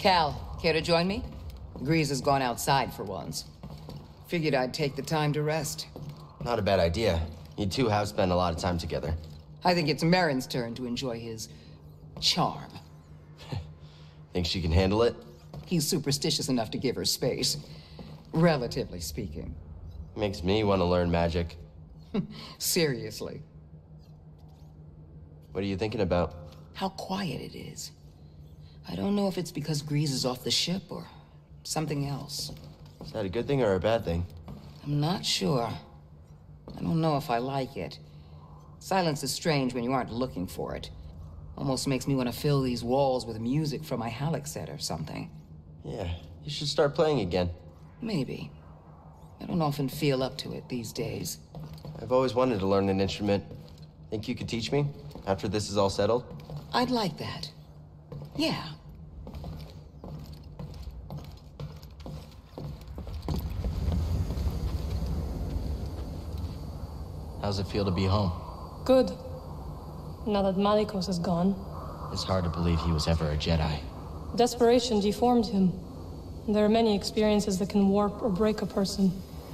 Cal, care to join me? Greez has gone outside for once. Figured I'd take the time to rest. Not a bad idea. You two have spent a lot of time together. I think it's Merrin's turn to enjoy his charm. Think she can handle it? He's superstitious enough to give her space. Relatively speaking. Makes me want to learn magic. Seriously. What are you thinking about? How quiet it is. I don't know if it's because Greez is off the ship or something else. Is that a good thing or a bad thing? I'm not sure. I don't know if I like it. Silence is strange when you aren't looking for it. Almost makes me want to fill these walls with music from my Halleck set or something. Yeah, you should start playing again. Maybe. I don't often feel up to it these days. I've always wanted to learn an instrument. Think you could teach me? After this is all settled? I'd like that. Yeah. How's it feel to be home? Good. Now that Malicos is gone, It's hard to believe he was ever a Jedi. desperation deformed him. There are many experiences that can warp or break a person.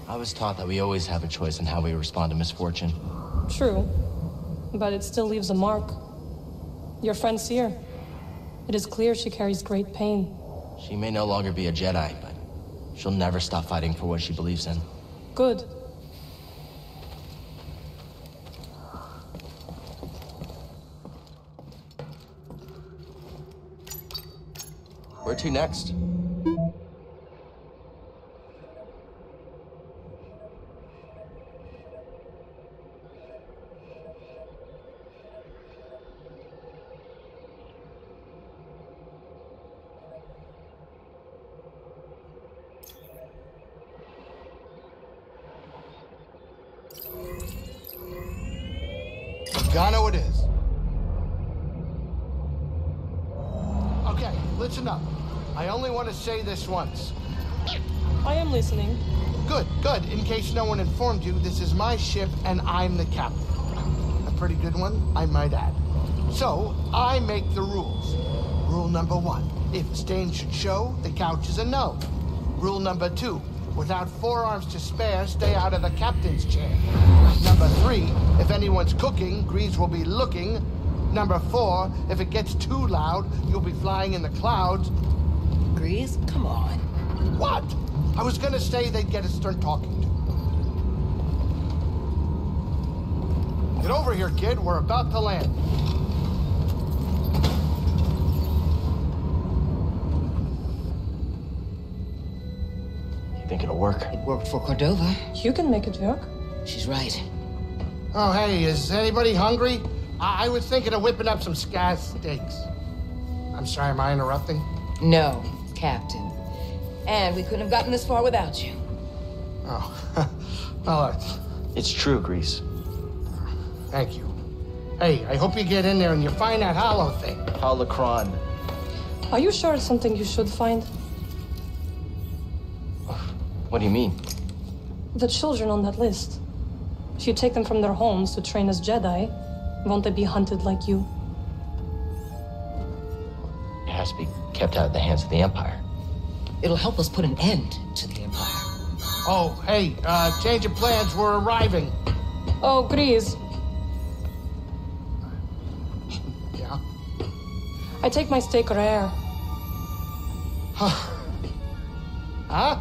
I was taught that we always have a choice in how we respond to misfortune. True. But it still leaves a mark. Your friend Cere. It is clear she carries great pain. She may no longer be a Jedi, but she'll never stop fighting for what she believes in. Good. Where to next? Informed you, this is my ship and I'm the captain. A pretty good one, I might add. So, I make the rules. Rule number one if a stain should show, the couch is a no. Rule number two without forearms to spare, stay out of the captain's chair. Number three if anyone's cooking, Greez will be looking. Number four if it gets too loud, you'll be flying in the clouds. Greez, come on. What? I was gonna say they'd get a stern talking to. Get over here, kid. We're about to land. You think it'll work? It worked for Cordova. You can make it work. She's right. Oh, hey, is anybody hungry? I, I was thinking of whipping up some scaz steaks. I'm sorry, am I interrupting? No, Captain. And we couldn't have gotten this far without you. Oh, well, uh, It's true, Greez. Thank you. Hey, I hope you get in there and you find that hollow thing. Holocron. Are you sure it's something you should find? What do you mean? The children on that list. If you take them from their homes to train as Jedi, won't they be hunted like you? It has to be kept out of the hands of the Empire. It'll help us put an end to the Empire. Oh, hey, uh, change of plans. We're arriving. Oh, Greez. I take my steak rare. Huh? huh?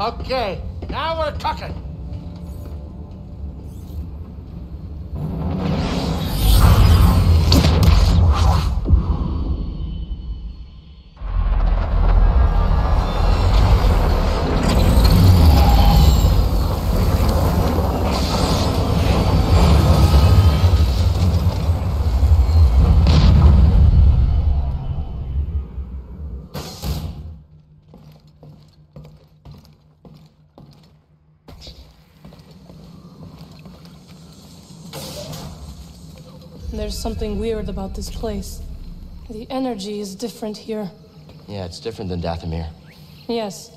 Okay, now we're cooking. Something weird about this place. The energy is different here. Yeah, it's different than Dathomir. Yes,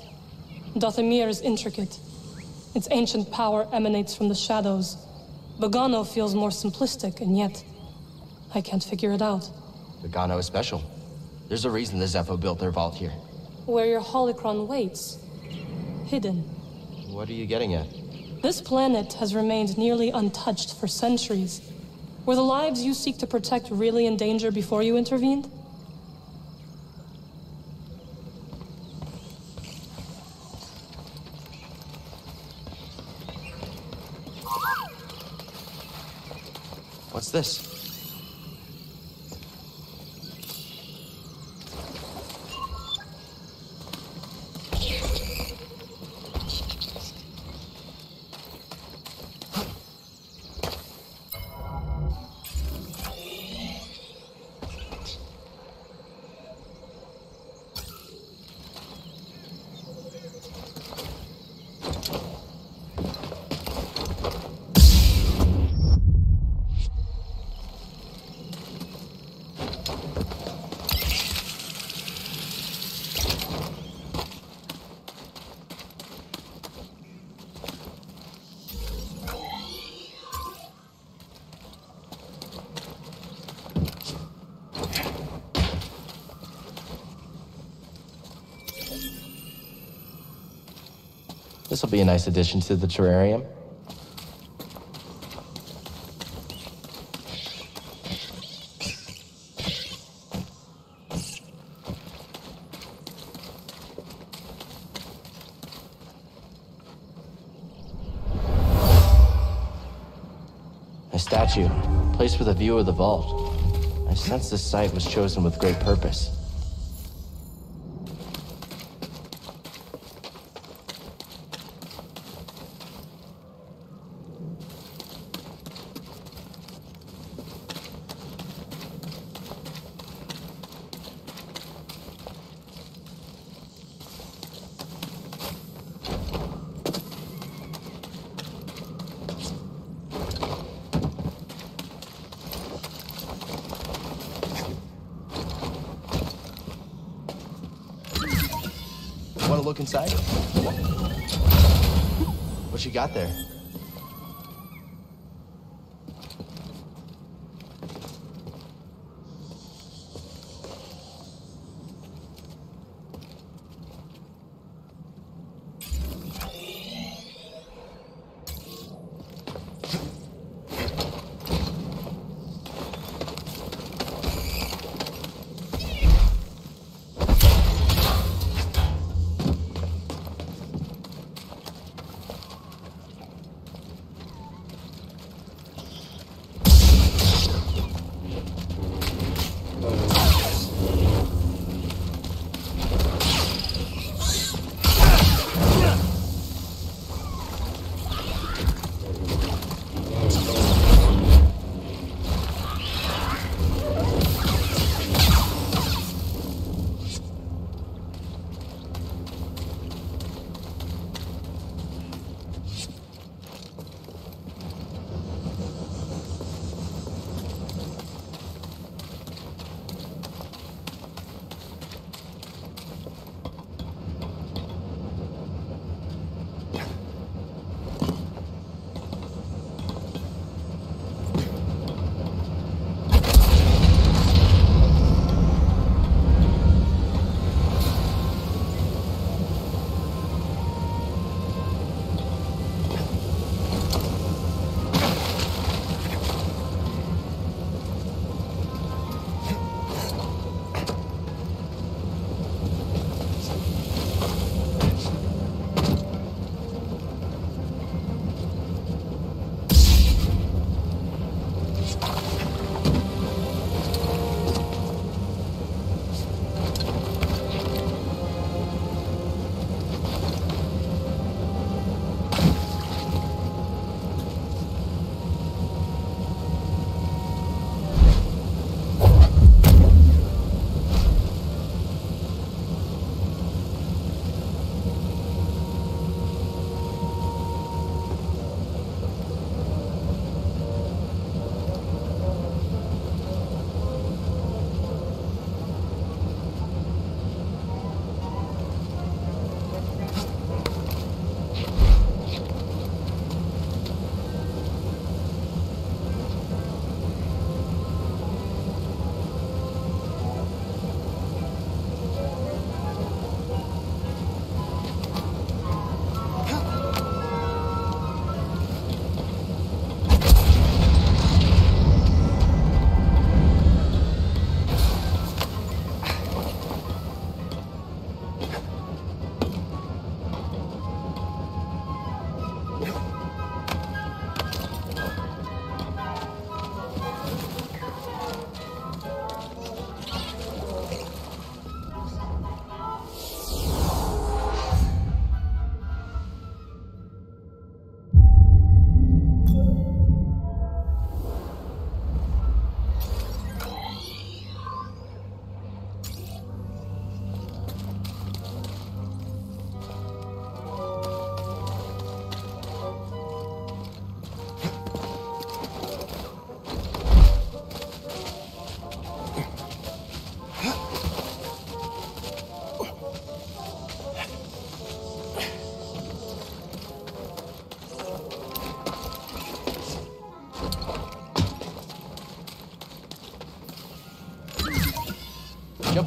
Dathomir is intricate. Its ancient power emanates from the shadows. Bogano feels more simplistic, and yet I can't figure it out. Bogano is special. There's a reason the Zeffo built their vault here. Where your holocron waits. Hidden. What are you getting at? This planet has remained nearly untouched for centuries. Were the lives you seek to protect really in danger before you intervened? What's this? This will be a nice addition to the terrarium. A statue, placed with a view of the vault. I sense this site was chosen with great purpose.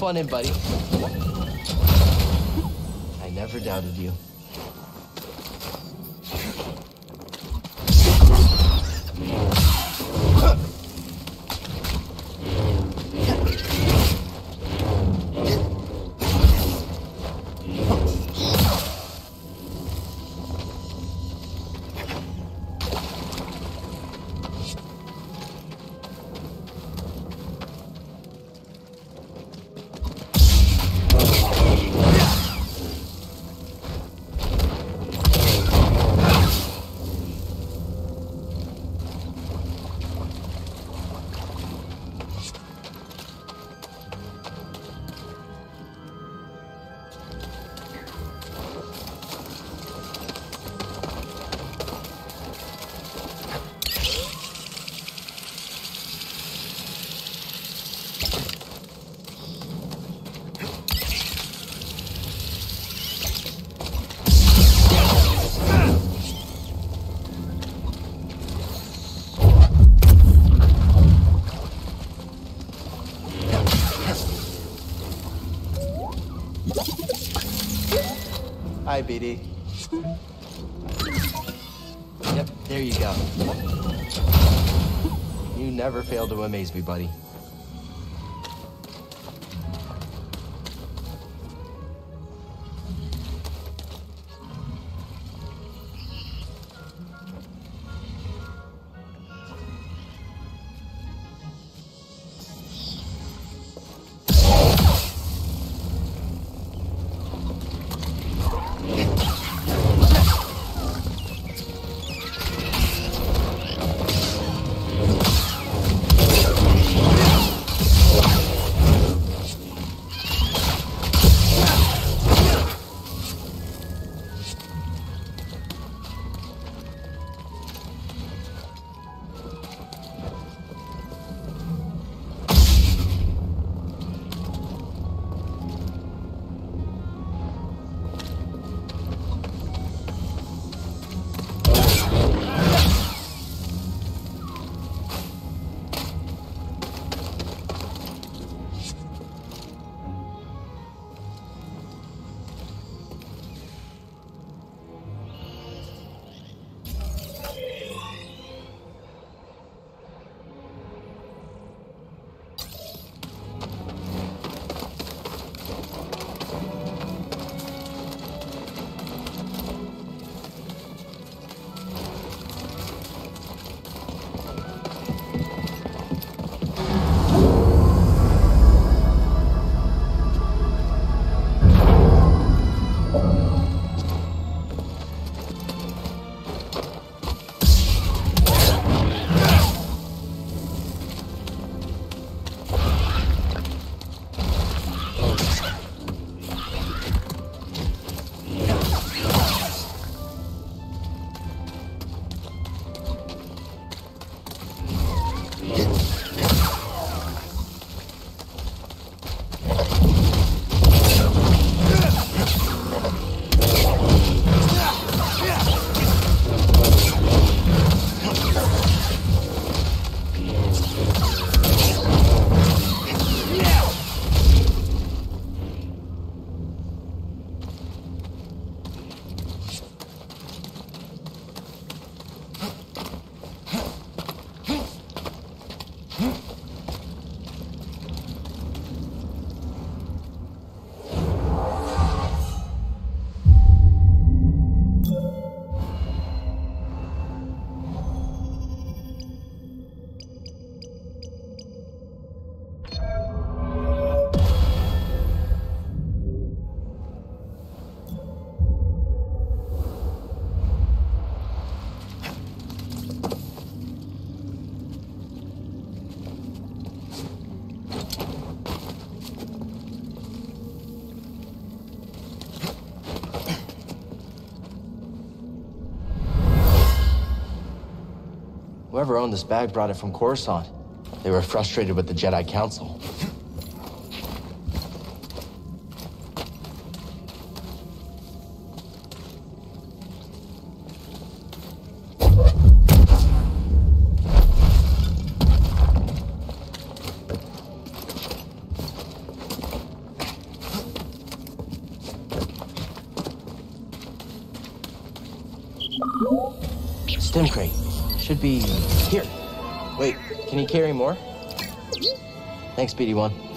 On in, buddy. I never doubted you. Hi, BD. Yep, there you go. You never fail to amaze me, buddy. Whoever owned this bag brought it from Coruscant. They were frustrated with the Jedi Council. Speedy One.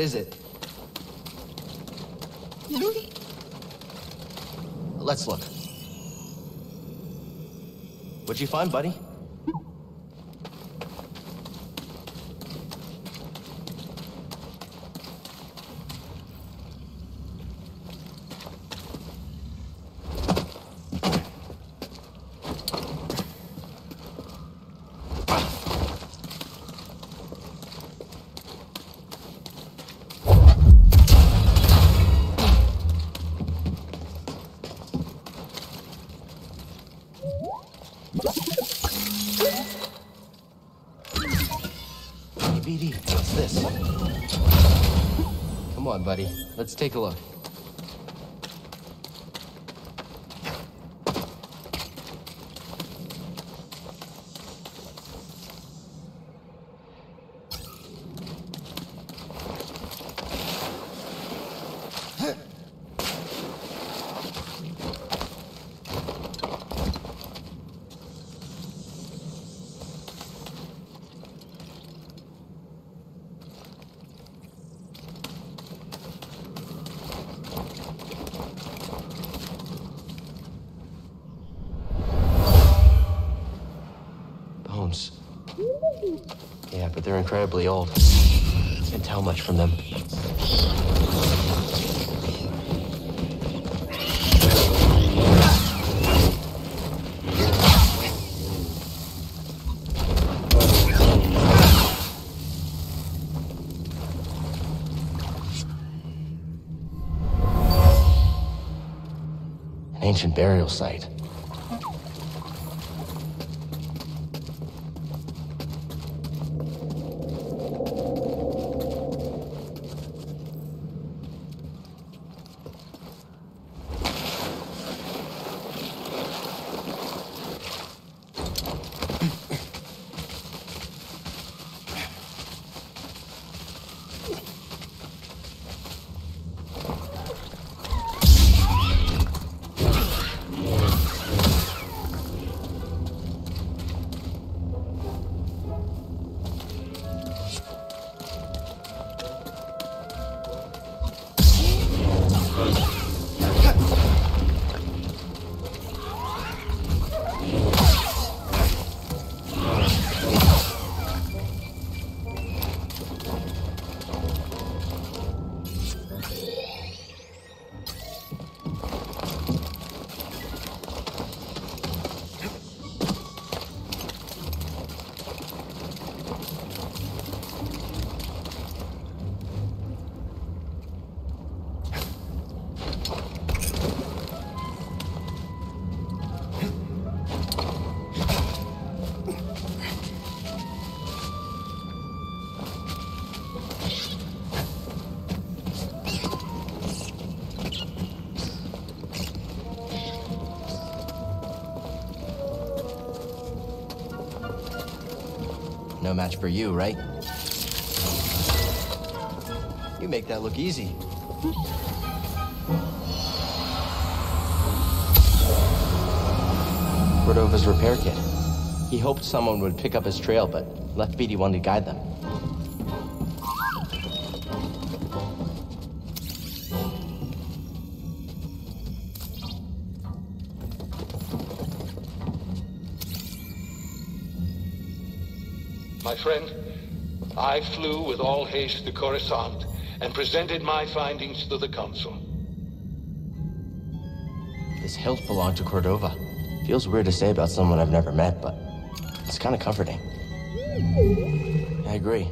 is it? Let's look. What'd you find, buddy? Let's take a look. burial site. Match for you, right? You make that look easy. Cordova's repair kit. He hoped someone would pick up his trail, but left BD-1 to guide them. Friend, I flew with all haste to Coruscant and presented my findings to the Council. This hilt belonged to Cordova. Feels weird to say about someone I've never met, but it's kind of comforting. I agree.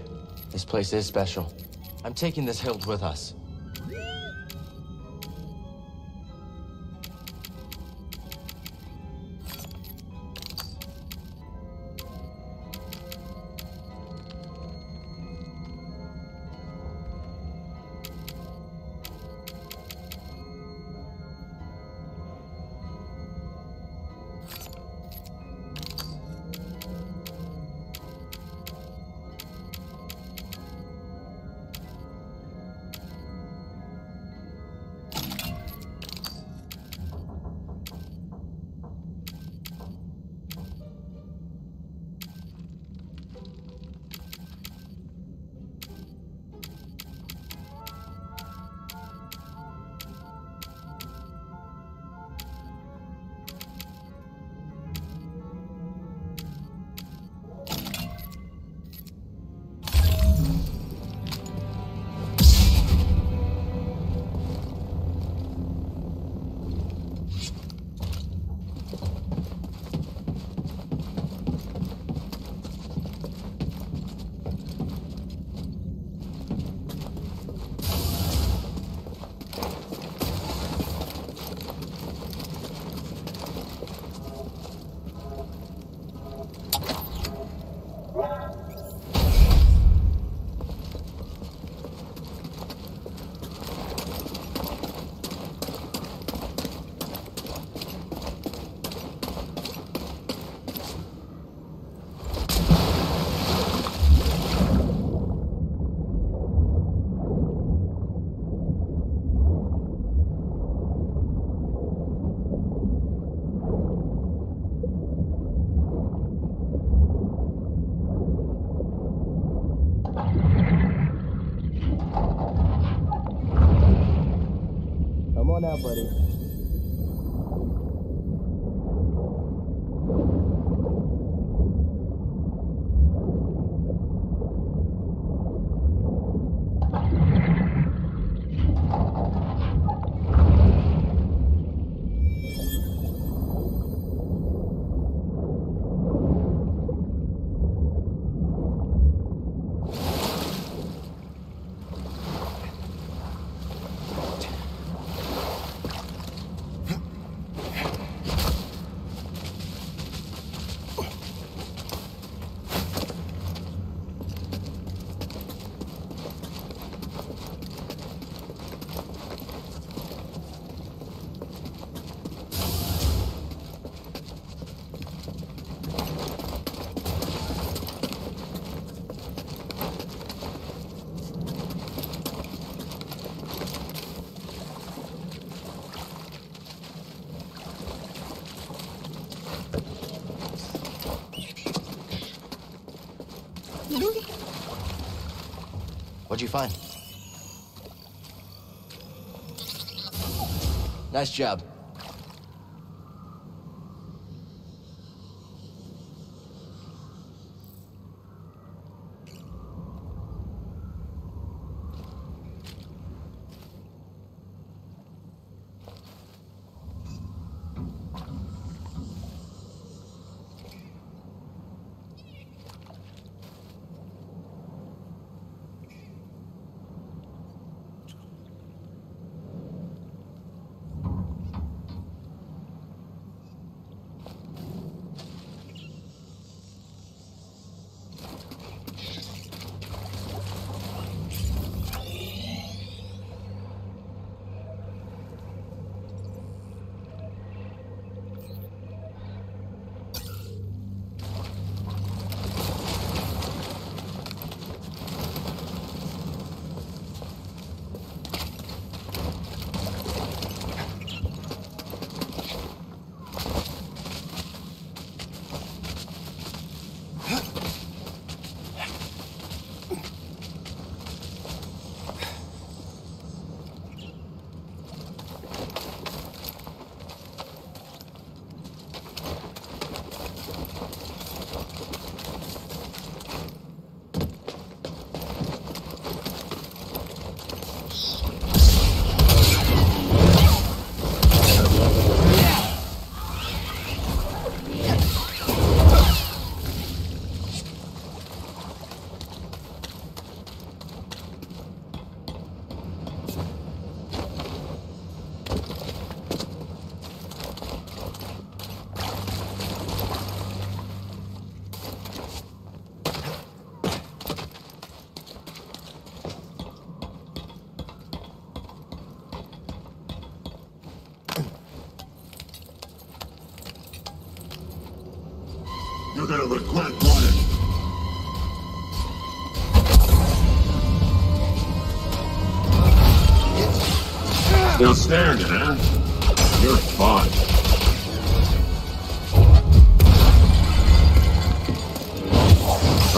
This place is special. I'm taking this hilt with us. Buddy. What'd you find? Nice job. Regret running. Still standing, huh? You're fine.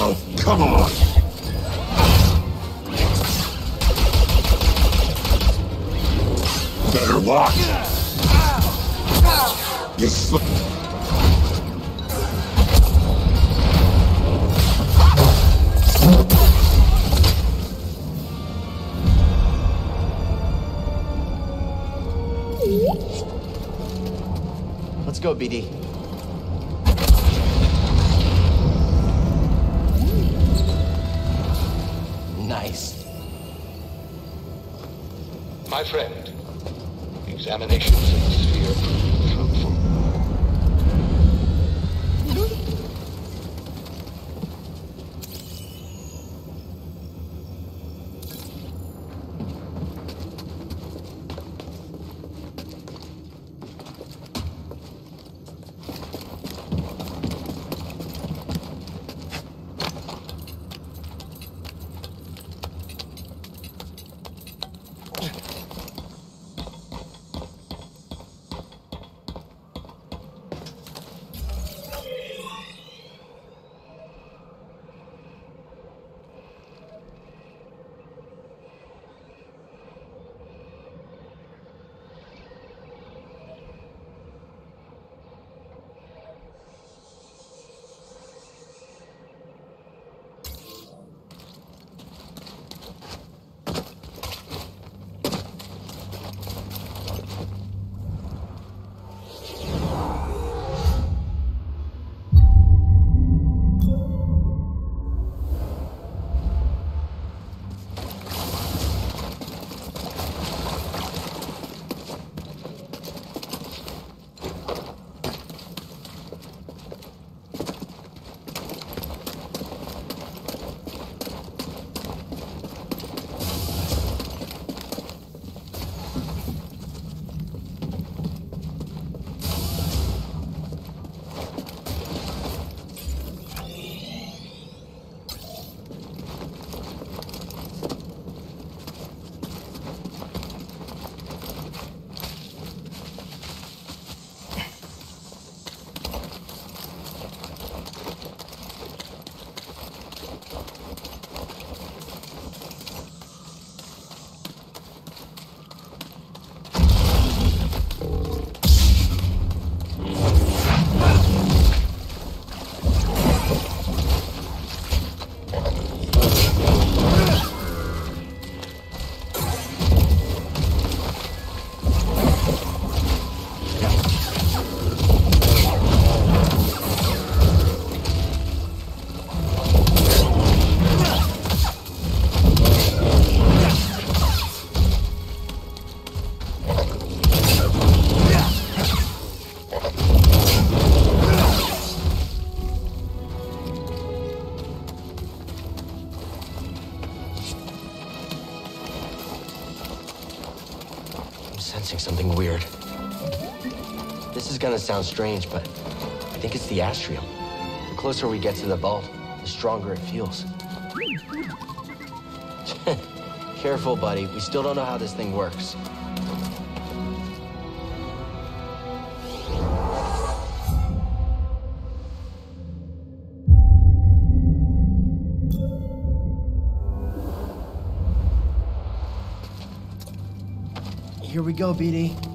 Oh, come on! Better watch! You slip. Let's go, BD. Sensing something weird. This is gonna sound strange, but I think it's the astrium. The closer we get to the vault, the stronger it feels. Careful, buddy. We still don't know how this thing works. We go, BD.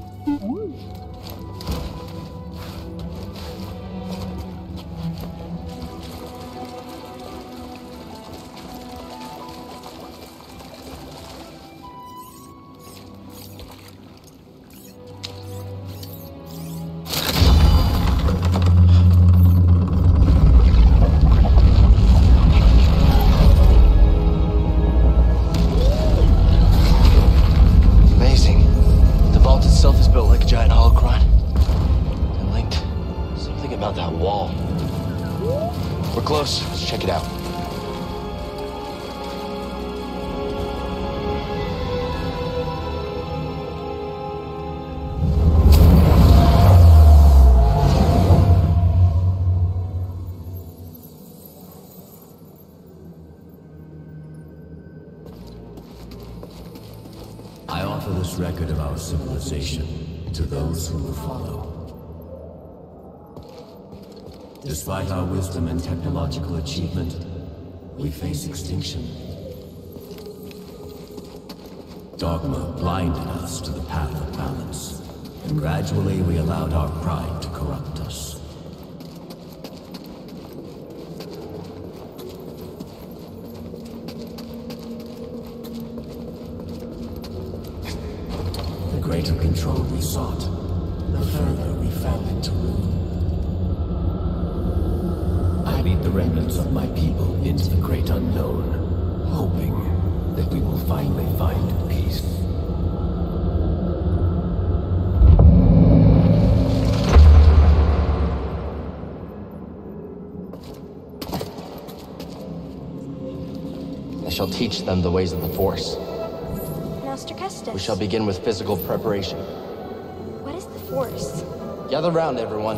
Achievement, we face extinction. Dogma blinded us to the path of balance, and gradually we allowed our pride to corrupt teach them the ways of the Force. Master Kestis. We shall begin with physical preparation. What is the Force? Gather round, everyone.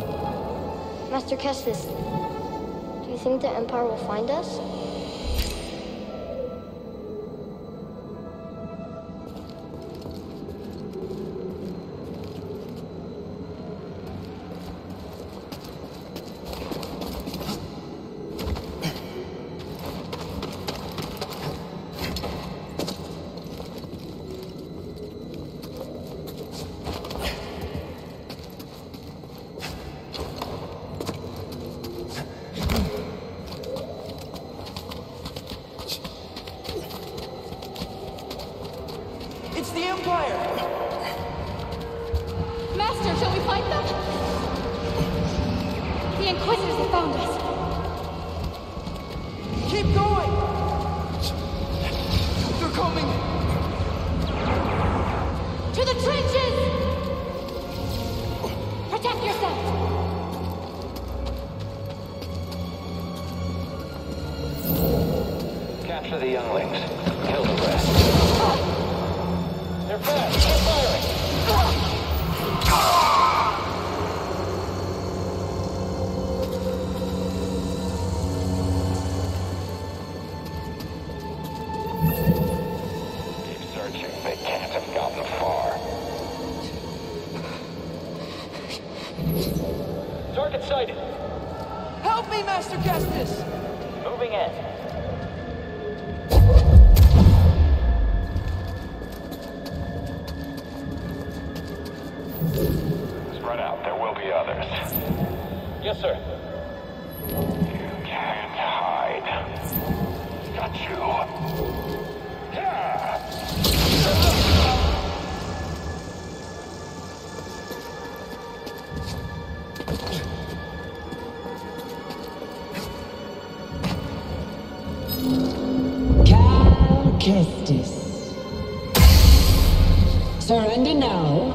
Master Kestis, do you think the Empire will find us?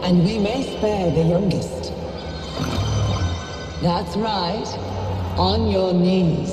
And we may spare the youngest. That's right. On your knees.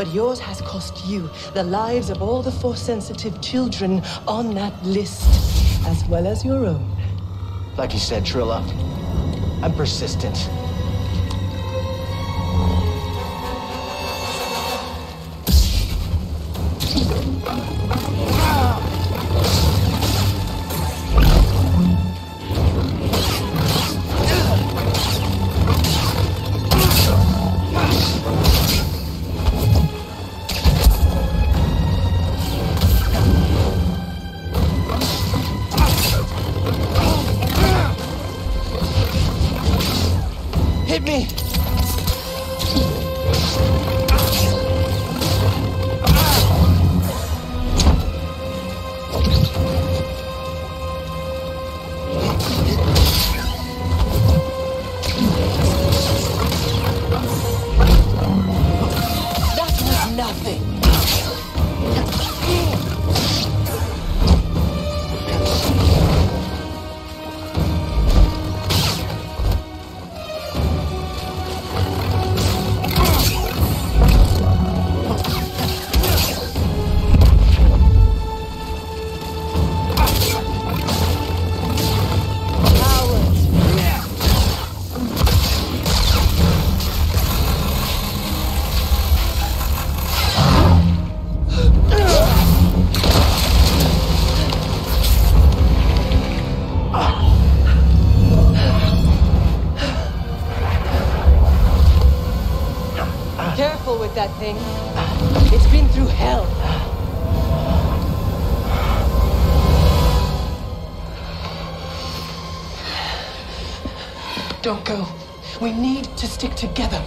But yours has cost you the lives of all the Force-sensitive children on that list, as well as your own. Like you said, Trilla, I'm persistent. Don't go. We need to stick together.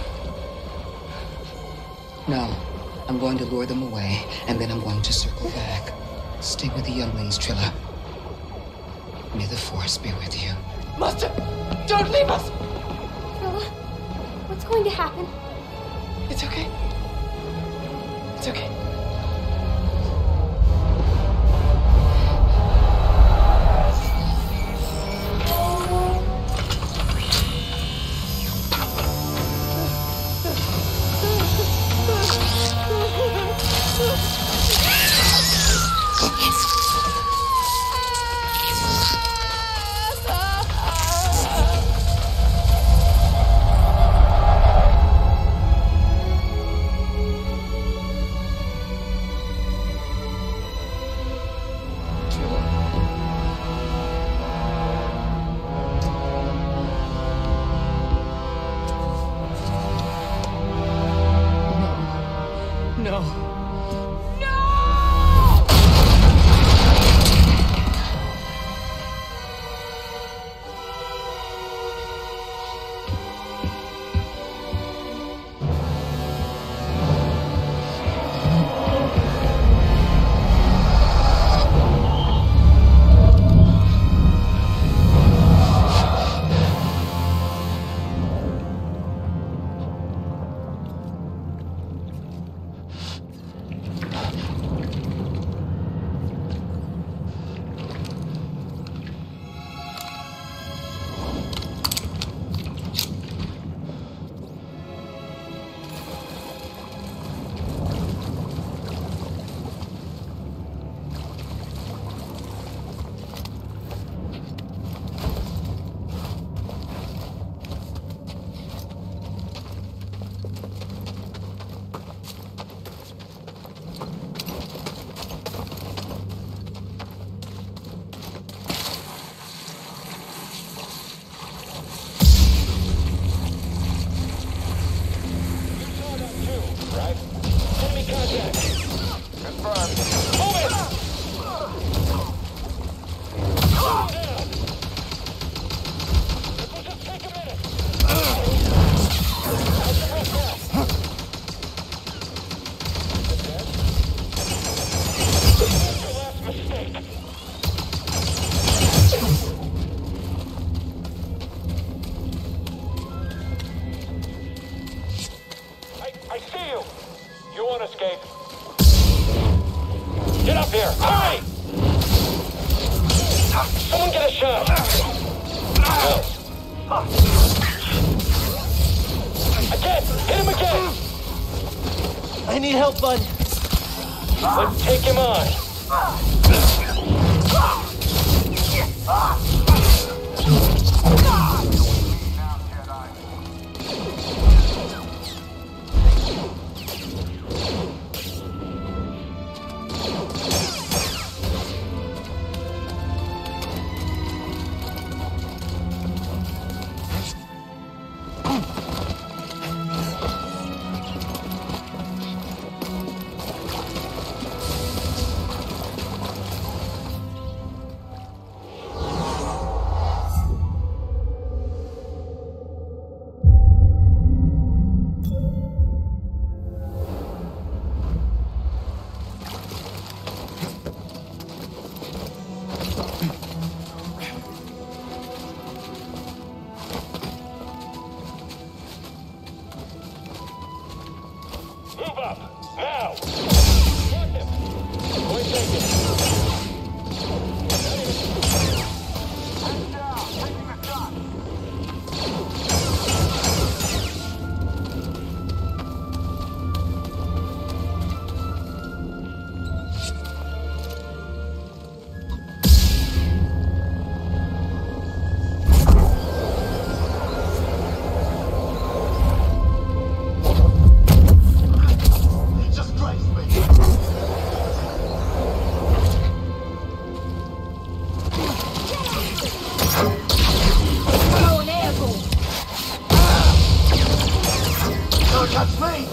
touch me!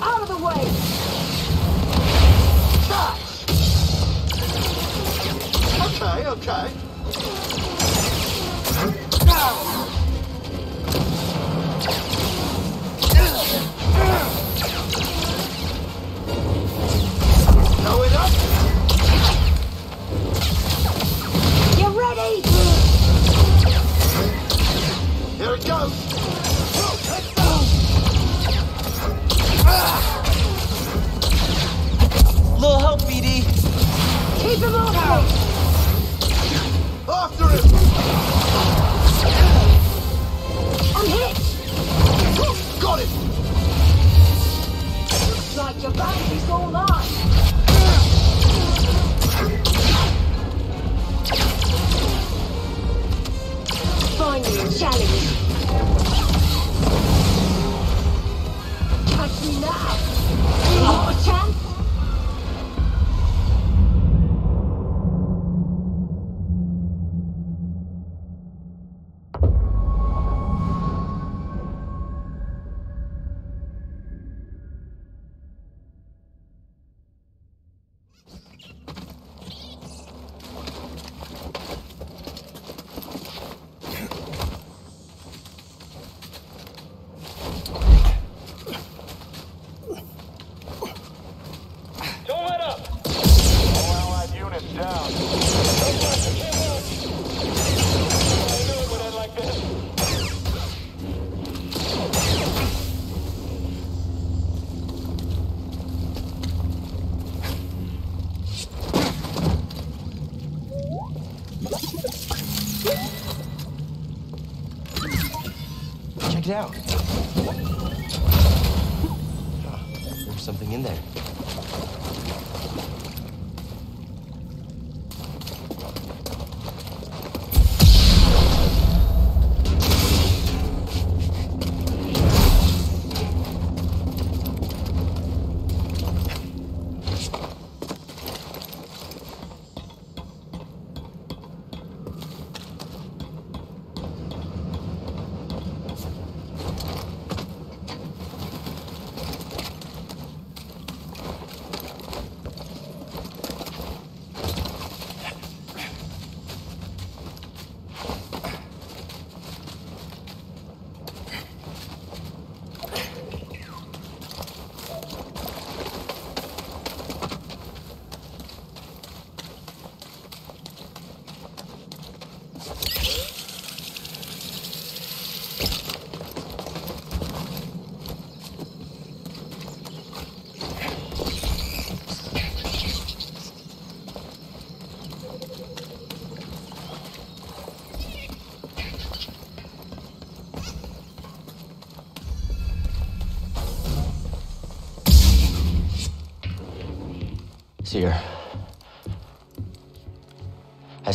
Out of the way! Okay, okay. Little help, BD. Keep him on out. After him. I'm hit. Got it. Looks like your battery's all on. Finally, challenge. strong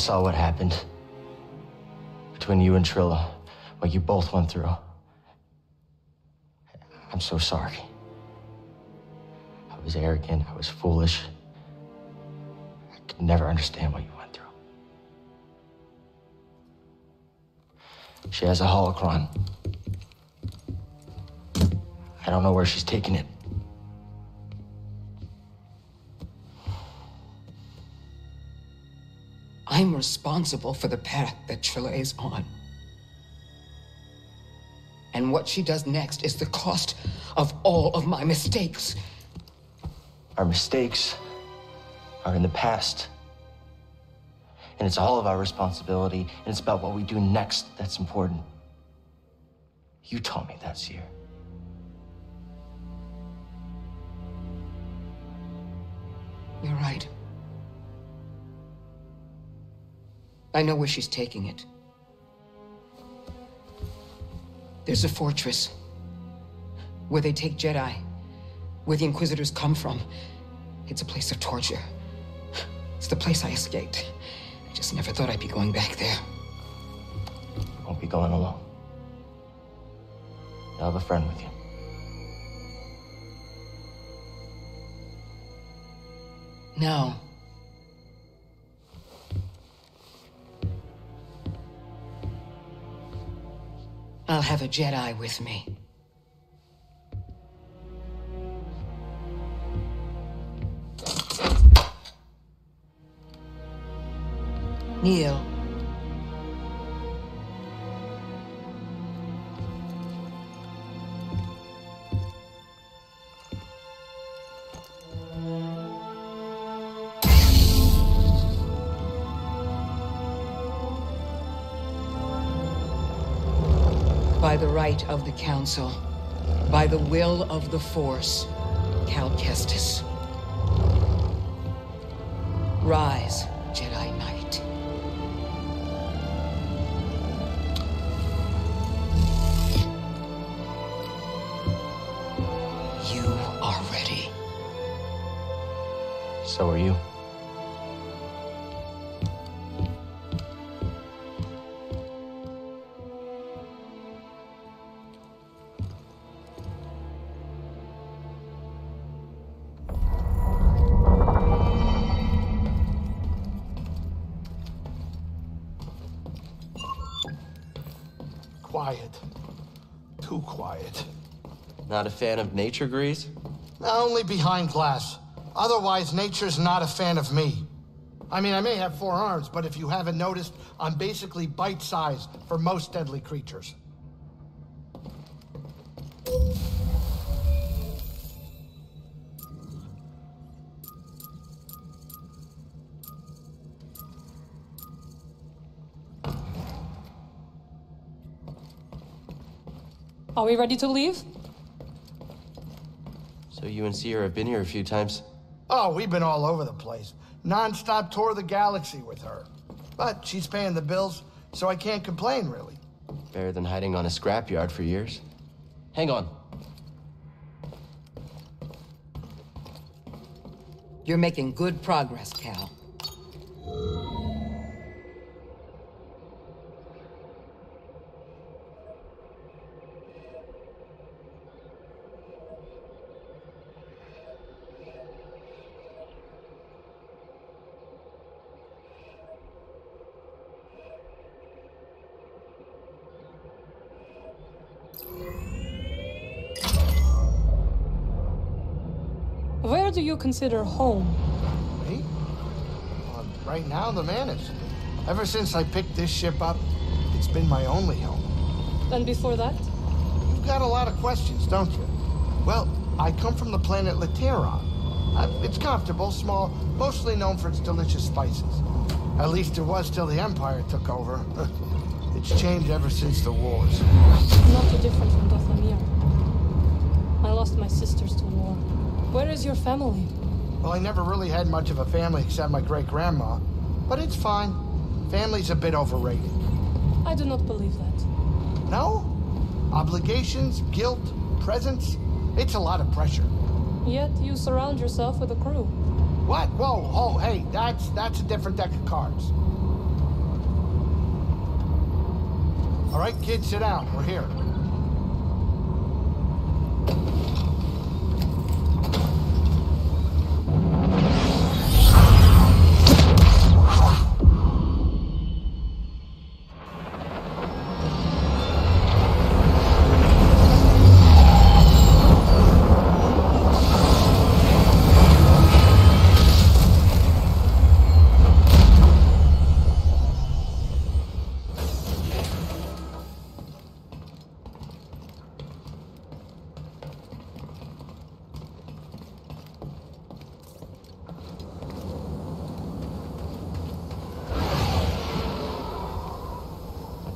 saw what happened between you and Trilla, what you both went through. I'm so sorry. I was arrogant, I was foolish. I could never understand what you went through. She has a holocron. I don't know where she's taking it. I'm responsible for the path that Trilla is on. And what she does next is the cost of all of my mistakes. Our mistakes are in the past. And it's all of our responsibility, and it's about what we do next that's important. You taught me that, Cere. I know where she's taking it. There's a fortress where they take Jedi, where the Inquisitors come from. It's a place of torture. It's the place I escaped. I just never thought I'd be going back there. Won't be going alone. You'll have a friend with you. No. I'll have a Jedi with me. Kneel. The right of the Council, by the will of the Force, Cal Kestis. Rise, Jedi Knight. You are ready. So are you. Not a fan of nature, Greez? Only behind glass. Otherwise, nature's not a fan of me. I mean, I may have four arms, but if you haven't noticed, I'm basically bite-sized for most deadly creatures. Are we ready to leave? So you and Cere have been here a few times. Oh, we've been all over the place. Non-stop tour of the galaxy with her. But she's paying the bills, so I can't complain, really. Better than hiding on a scrapyard for years. Hang on. You're making good progress, Cal. Where do you consider home? Me? Well, right now, the Mantis. Ever since I picked this ship up, it's been my only home. And before that? You've got a lot of questions, don't you? Well, I come from the planet Latero. Uh, it's comfortable, small, mostly known for its delicious spices. At least it was till the Empire took over. it's changed ever since the wars. Not too different from Dathomir. I lost my sisters to war. Where is your family? Well, I never really had much of a family except my great-grandma. But it's fine. Family's a bit overrated. I do not believe that. No? Obligations, guilt, presents. It's a lot of pressure. Yet you surround yourself with a crew. What? Whoa, oh, hey, that's that's a different deck of cards. All right, kids, sit down. We're here.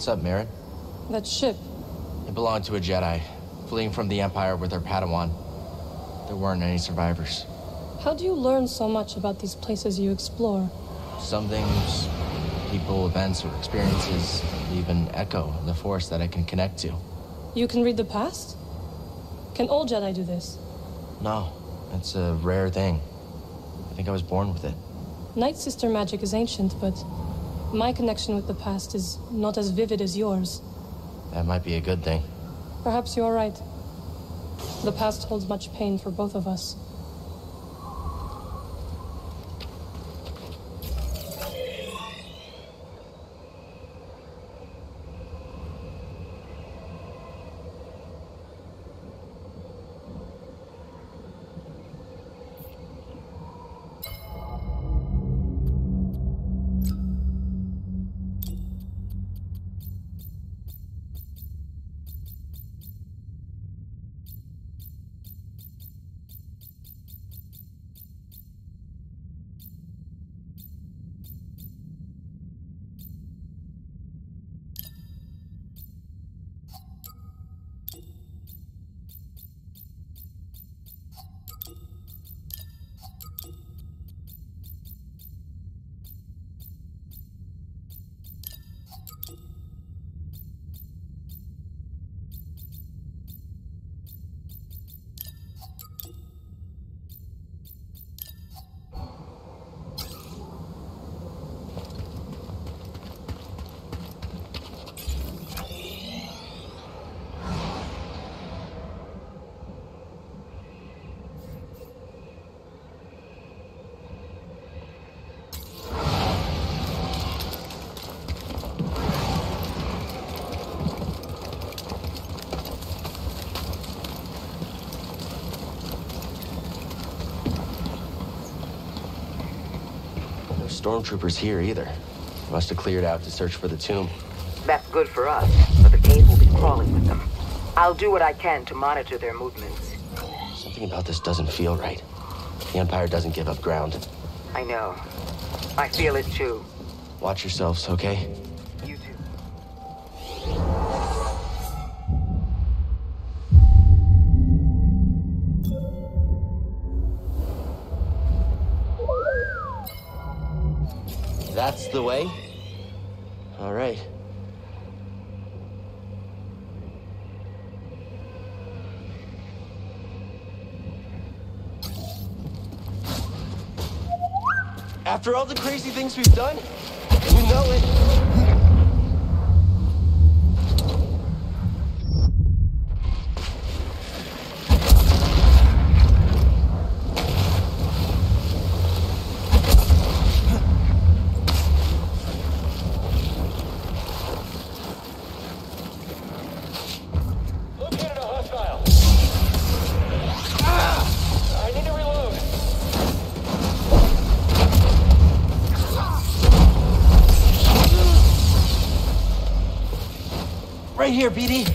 What's up, Merrin? That ship. It belonged to a Jedi, fleeing from the Empire with her Padawan. There weren't any survivors. How do you learn so much about these places you explore? Some things, people, events, or experiences even echo in the Force that I can connect to. You can read the past? Can all Jedi do this? No, it's a rare thing. I think I was born with it. Night Sister magic is ancient, but my connection with the past is not as vivid as yours. That might be a good thing. Perhaps you're right. The past holds much pain for both of us. Stormtroopers here either. Must have cleared out to search for the tomb. That's good for us, but the cave will be crawling with them. I'll do what I can to monitor their movements. Something about this doesn't feel right. The Empire doesn't give up ground. I know. I feel it too. Watch yourselves, okay? The way? All right. After all the crazy things we've done, here, BD.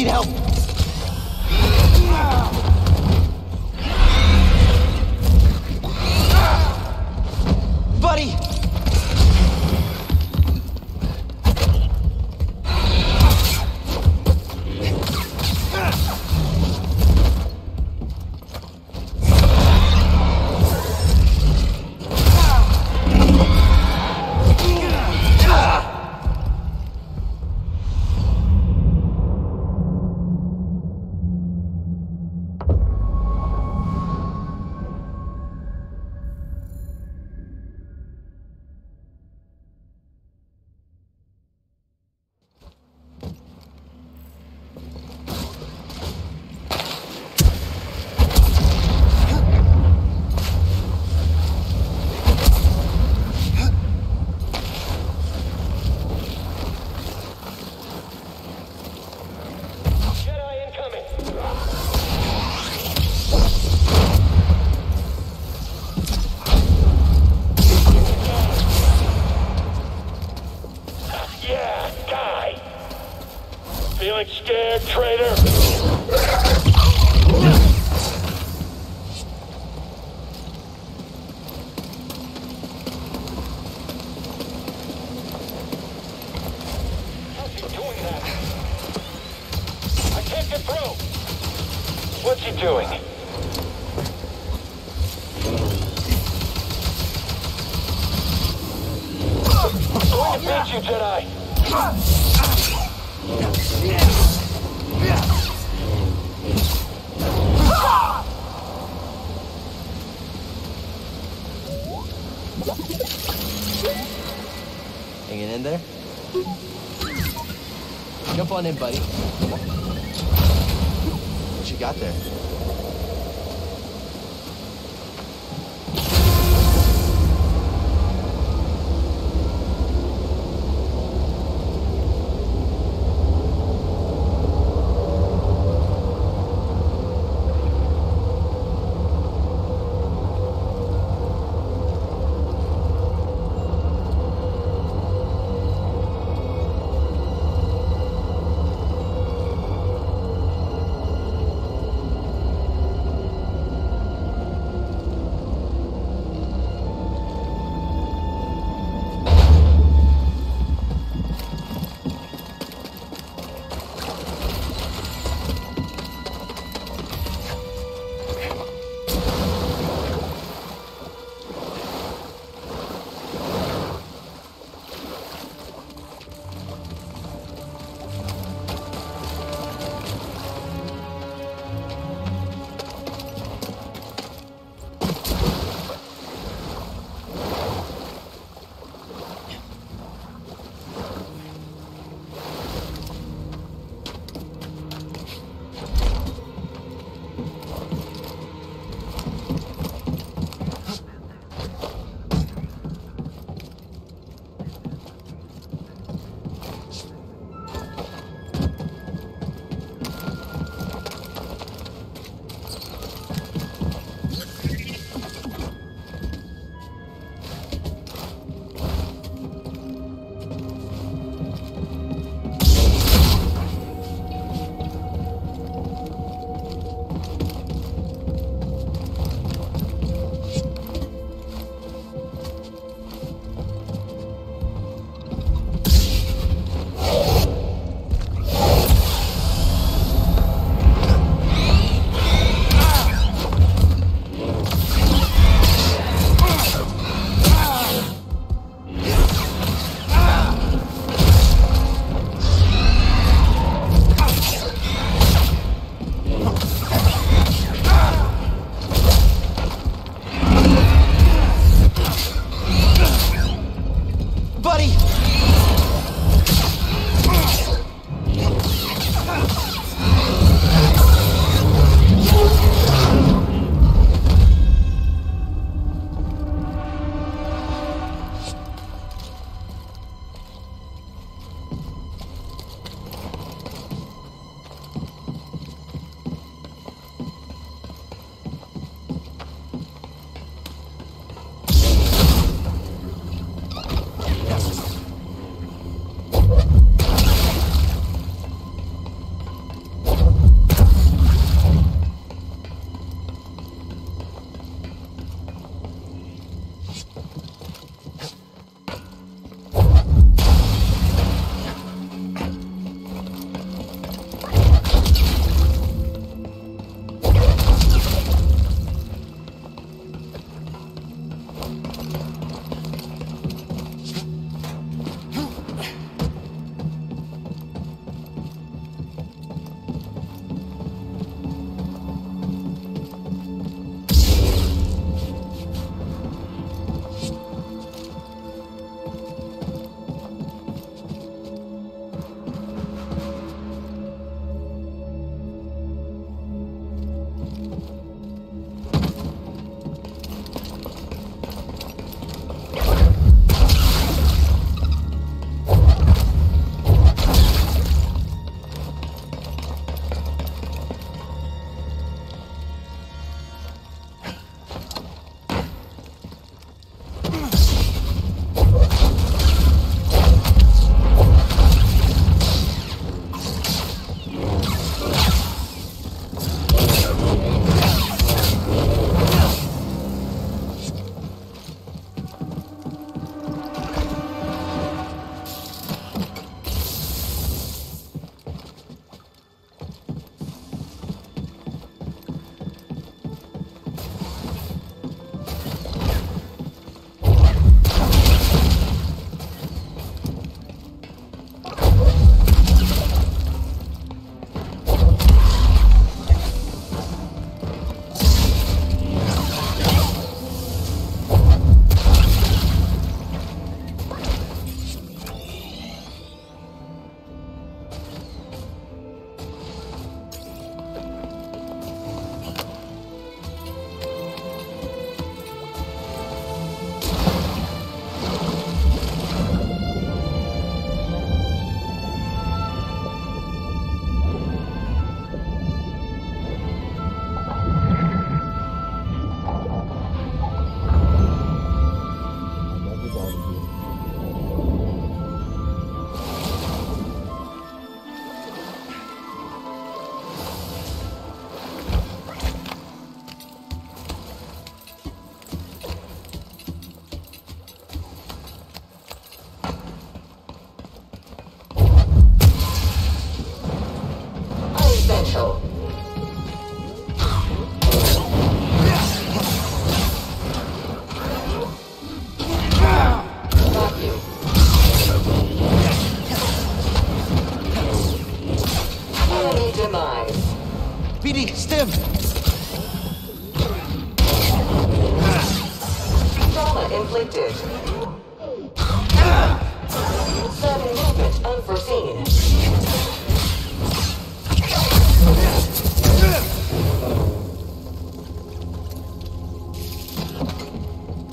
Need help. On in, buddy.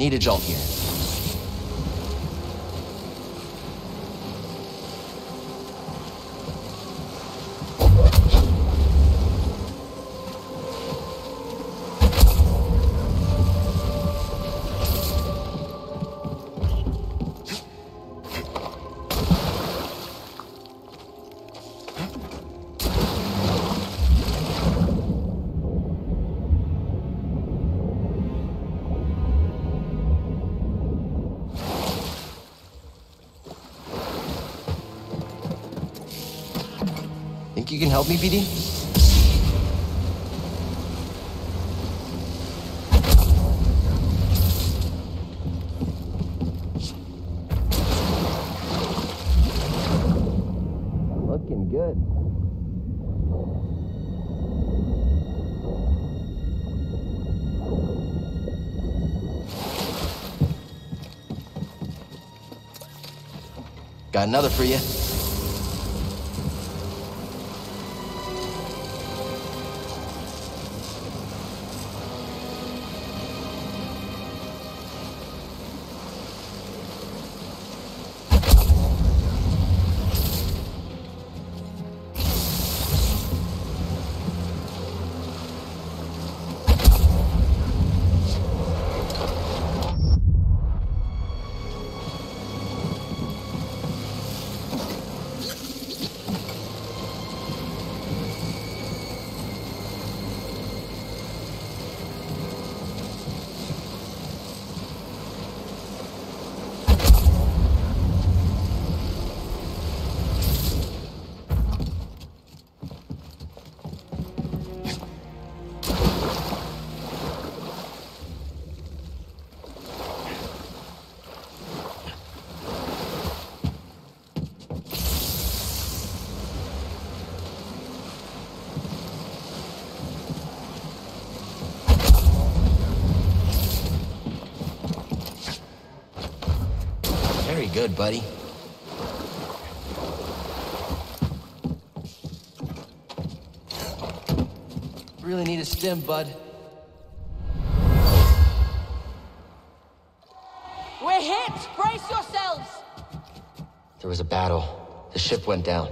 Need a jolt here. You can help me, BD? Looking good. Got another for you. Good, buddy. Really need a stim, bud. We're hit! Brace yourselves! There was a battle. The ship went down.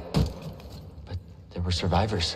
But there were survivors.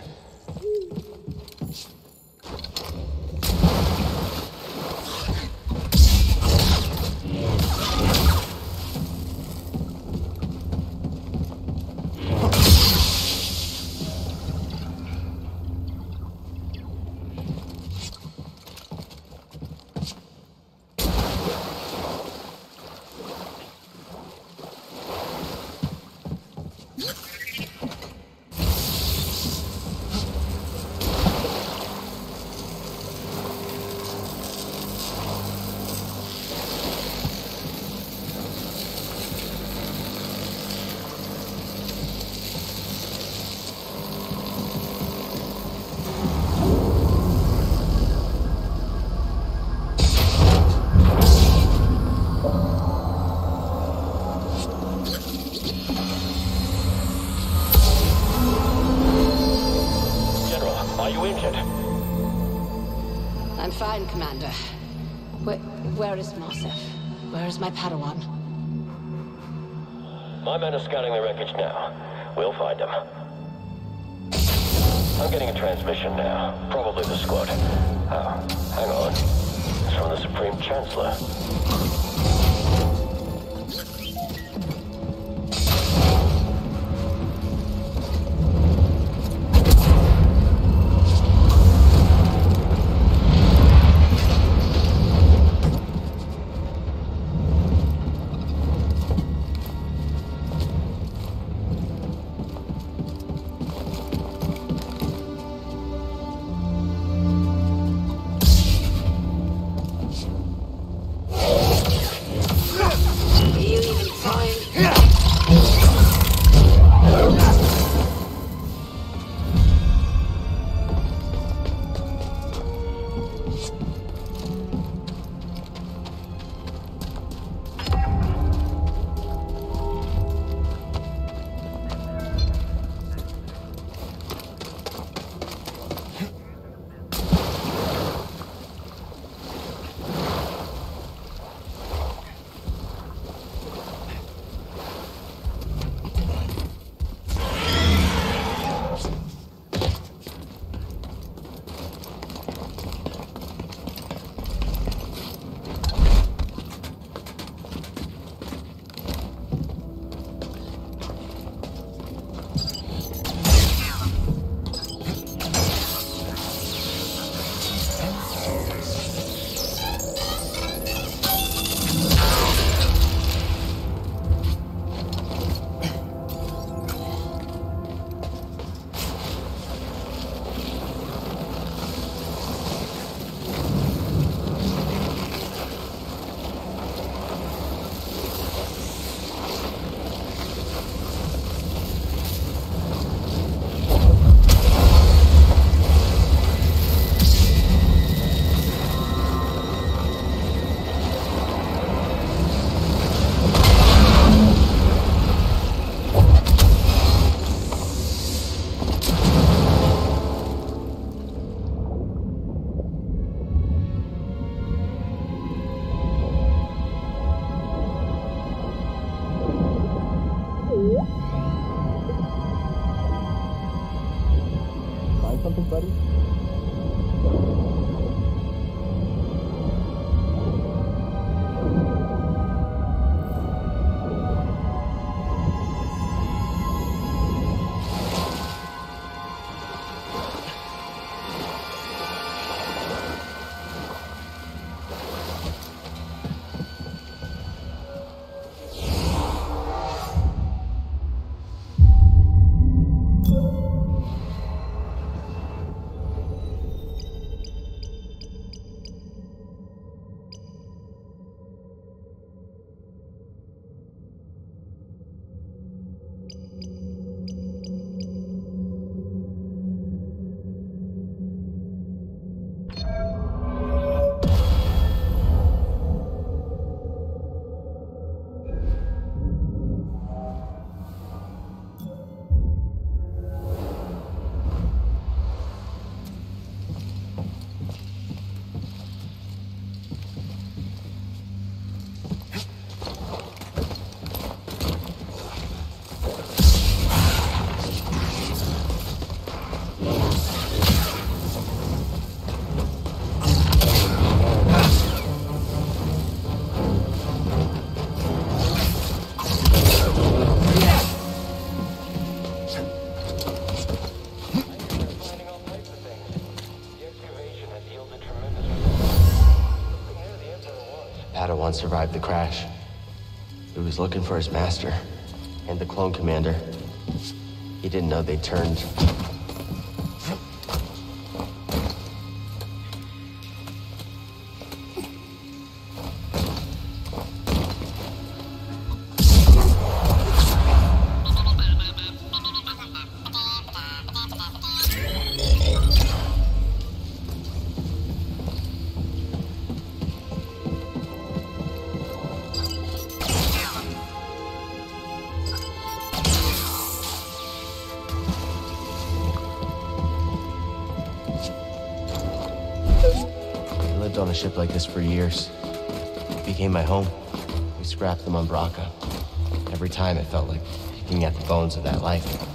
Men are scouting the wreckage now. Survived the crash. He was looking for his master and the clone commander. He didn't know they turned. Like this for years. It became my home. We scrapped them on Bracca. Every time it felt like picking at the bones of that life.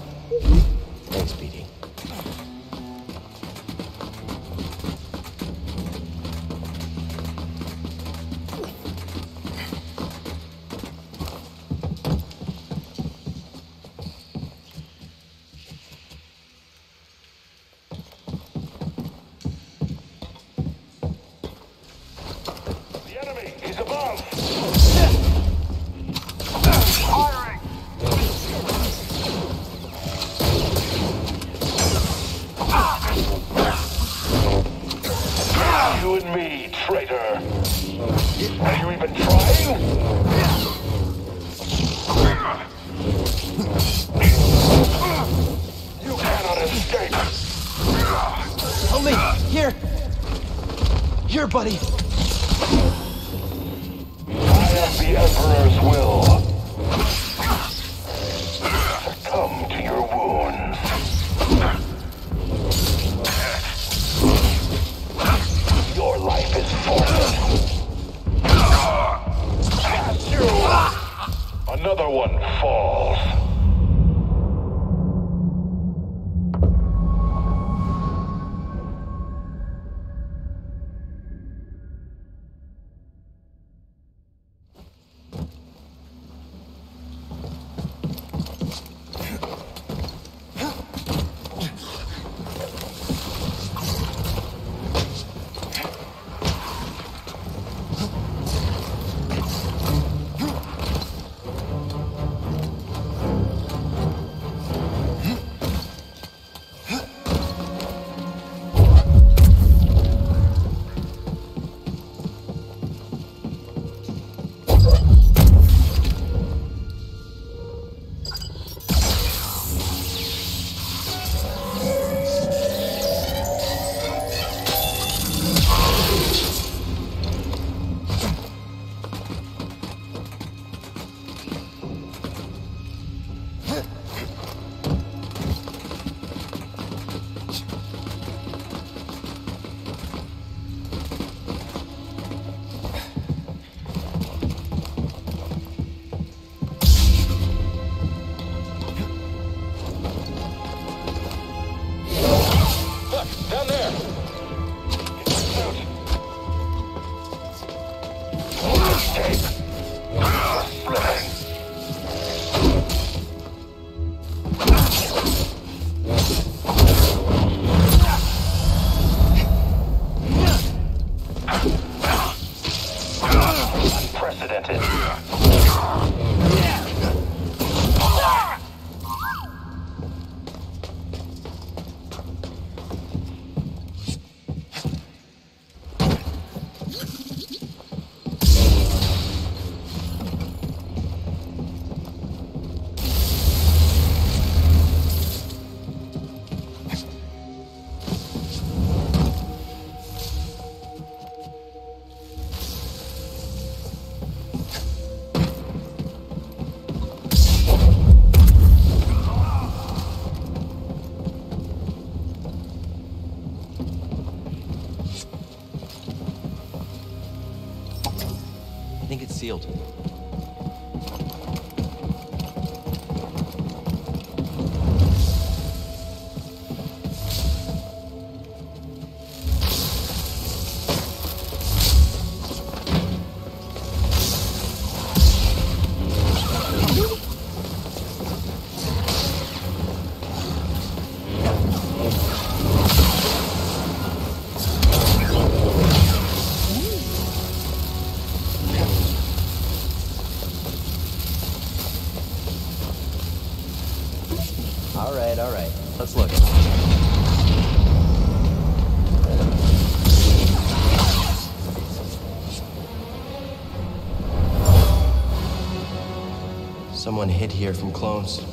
Someone hid here from clones.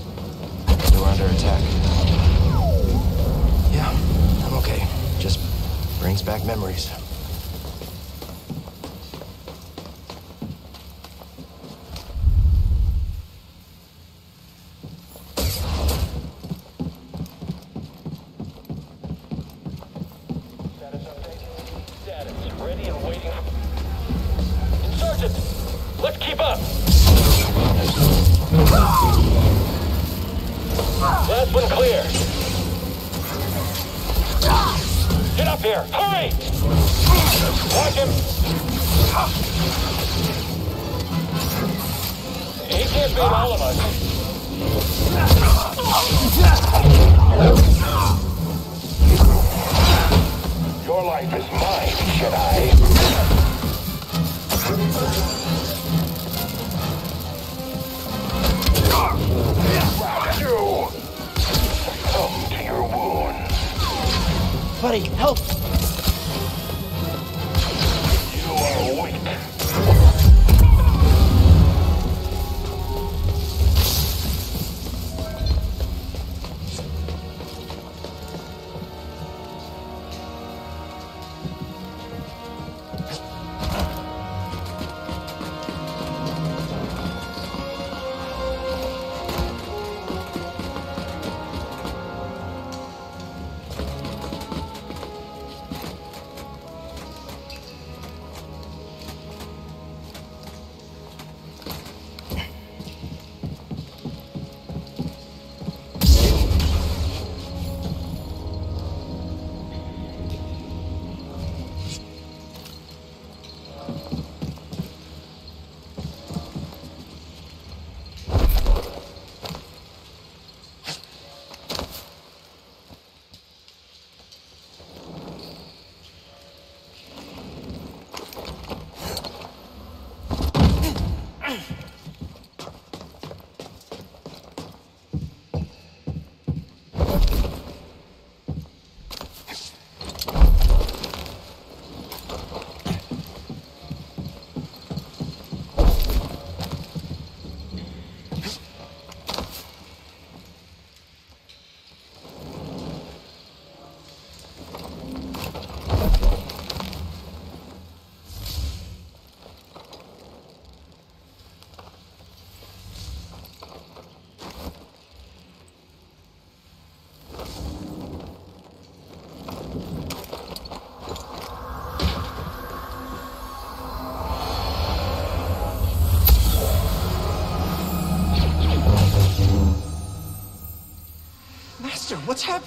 life.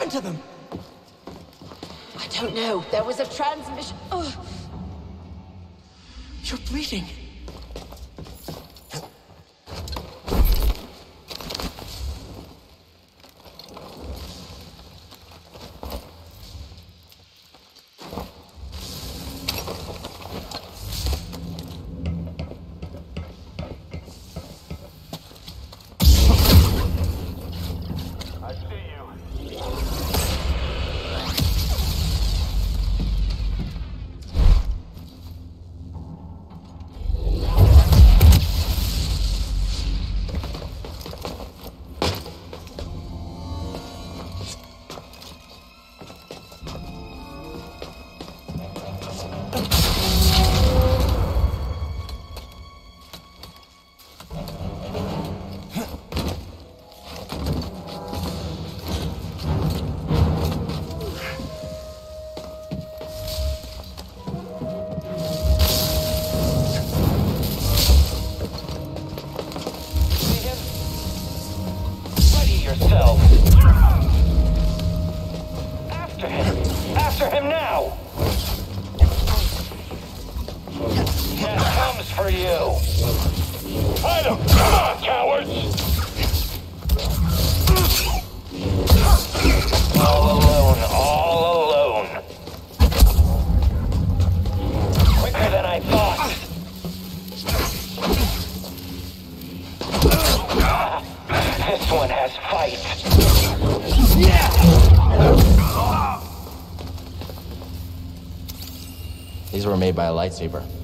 happened to them? I don't know. There was a trans made by a lightsaber.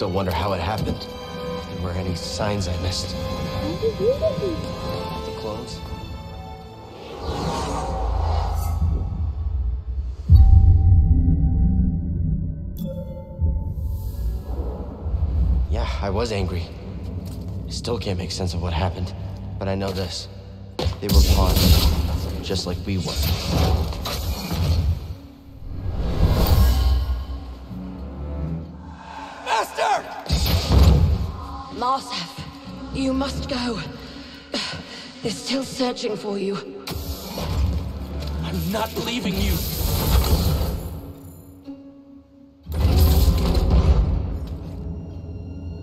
Still wonder how it happened. And were any signs I missed. The clones? Yeah, I was angry. I still can't make sense of what happened. But I know this. They were pawns. Just like we were. Marsef, you must go. They're still searching for you. I'm not leaving you.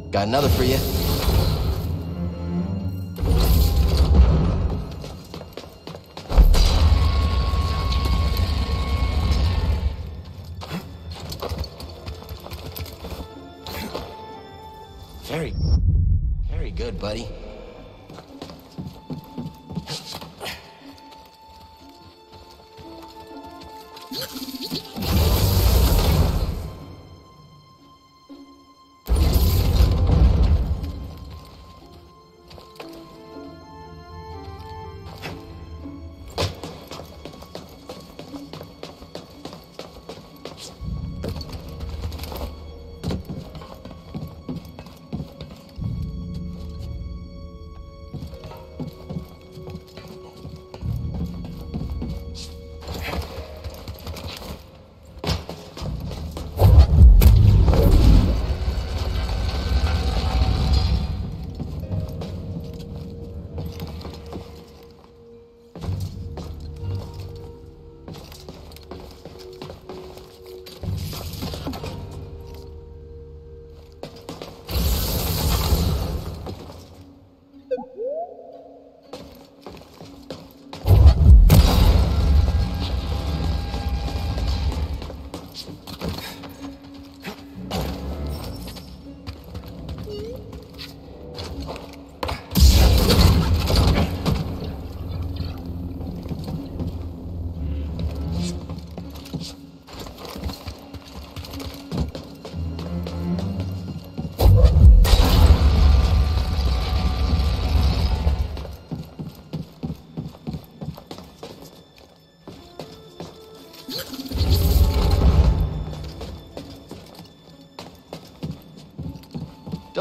Got another for you.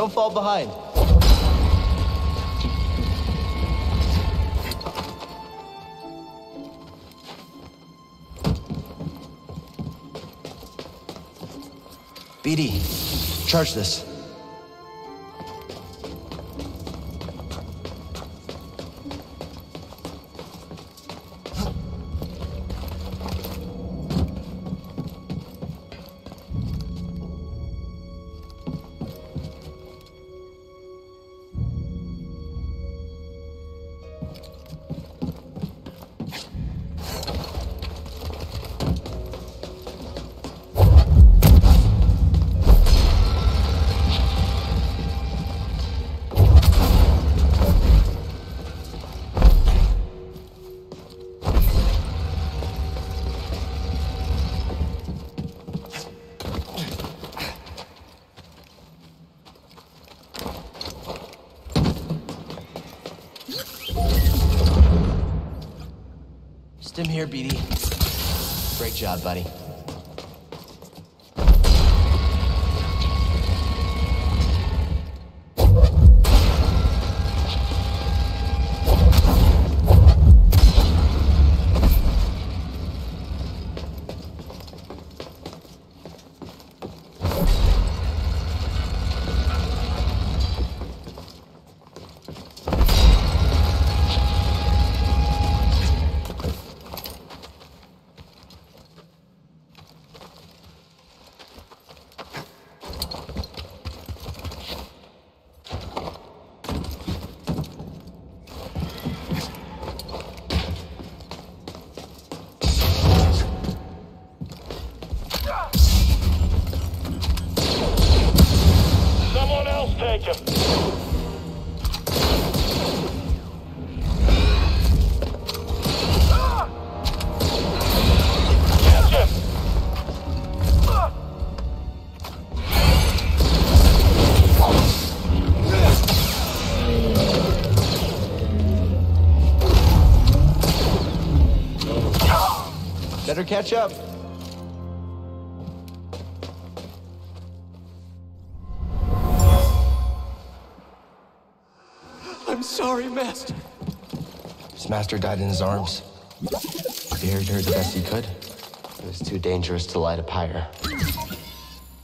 Don't fall behind. BD, charge this. Stim here, BD. Great job, buddy. Catch up. I'm sorry, Master. His master died in his arms. He buried her the best he could. It was too dangerous to light a pyre.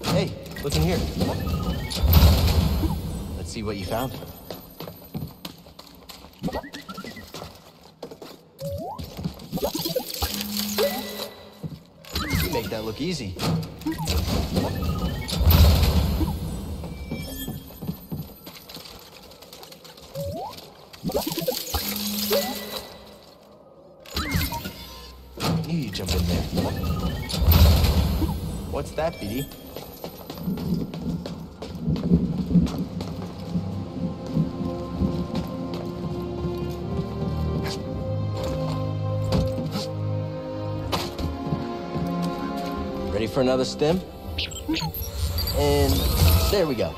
Hey, look in here. Let's see what you found. Easy. Another stim? And there we go.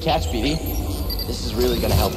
Catch, BD. This is really gonna help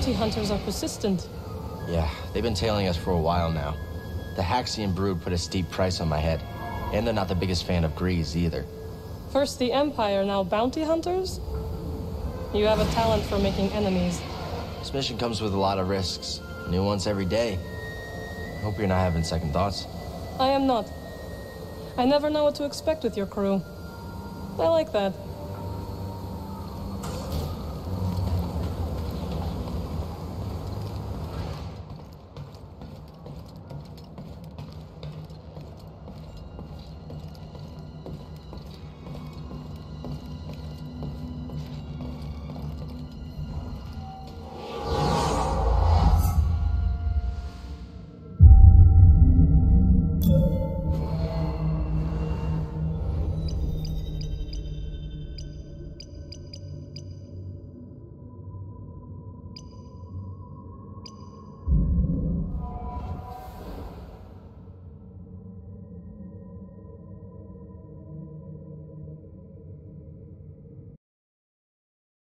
bounty hunters are persistent. Yeah, they've been tailing us for a while now. The Haxion Brood put a steep price on my head. And they're not the biggest fan of Greez either. First the Empire, now bounty hunters? You have a talent for making enemies. This mission comes with a lot of risks. New ones every day. I Hope you're not having second thoughts. I am not. I never know what to expect with your crew. I like that.